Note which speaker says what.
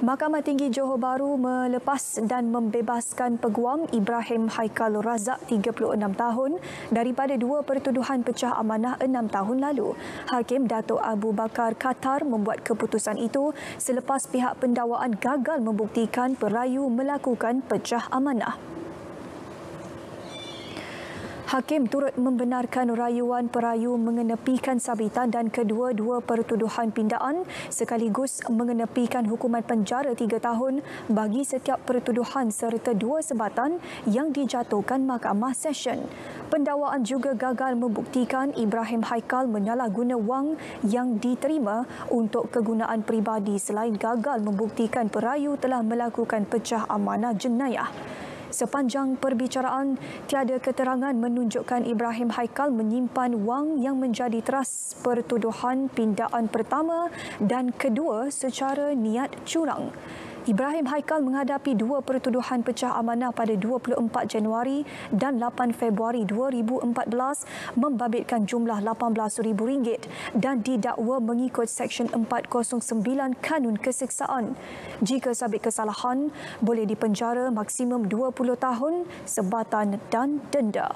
Speaker 1: Mahkamah Tinggi Johor Bahru melepas dan membebaskan peguam Ibrahim Haikal Razak 36 tahun daripada dua pertuduhan pecah amanah 6 tahun lalu. Hakim Datuk Abu Bakar Qatar membuat keputusan itu selepas pihak pendakwaan gagal membuktikan perayu melakukan pecah amanah. Hakim turut membenarkan rayuan perayu mengenepikan sabitan dan kedua-dua pertuduhan pindaan sekaligus mengenepikan hukuman penjara tiga tahun bagi setiap pertuduhan serta dua sebatan yang dijatuhkan Mahkamah Session. Pendakwaan juga gagal membuktikan Ibrahim Haikal menyalahguna wang yang diterima untuk kegunaan peribadi selain gagal membuktikan perayu telah melakukan pecah amanah jenayah. Sepanjang perbicaraan, tiada keterangan menunjukkan Ibrahim Haikal menyimpan wang yang menjadi teras pertuduhan pindaan pertama dan kedua secara niat curang. Ibrahim Haikal menghadapi dua pertuduhan pecah amanah pada 24 Januari dan 8 Februari 2014 membabitkan jumlah RM18,000 dan didakwa mengikut Seksyen 409 Kanun Keseksaan. Jika sabit kesalahan, boleh dipenjara maksimum 20 tahun sebatan dan denda.